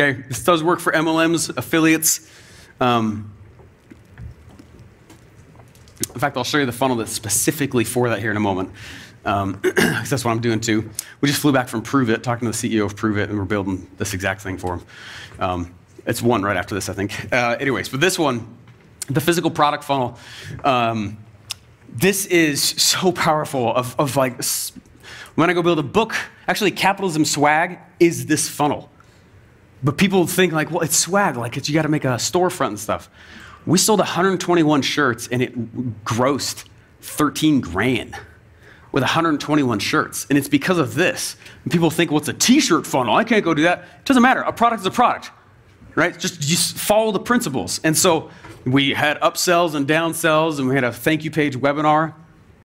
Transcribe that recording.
Okay, this does work for MLMs, affiliates. Um, in fact, I'll show you the funnel that's specifically for that here in a moment. Um, that's what I'm doing too. We just flew back from Pruvit, talking to the CEO of Pruvit, and we're building this exact thing for him. Um, it's one right after this, I think. Uh, anyways, but this one, the physical product funnel, um, this is so powerful. Of, of like, when I go build a book, actually, capitalism swag is this funnel. But people think like, well, it's swag, like it's, you got to make a storefront and stuff. We sold 121 shirts and it grossed 13 grand with 121 shirts. And it's because of this. And people think, well, it's a t-shirt funnel. I can't go do that. It doesn't matter. A product is a product, right? Just, just follow the principles. And so we had upsells and downsells and we had a thank you page webinar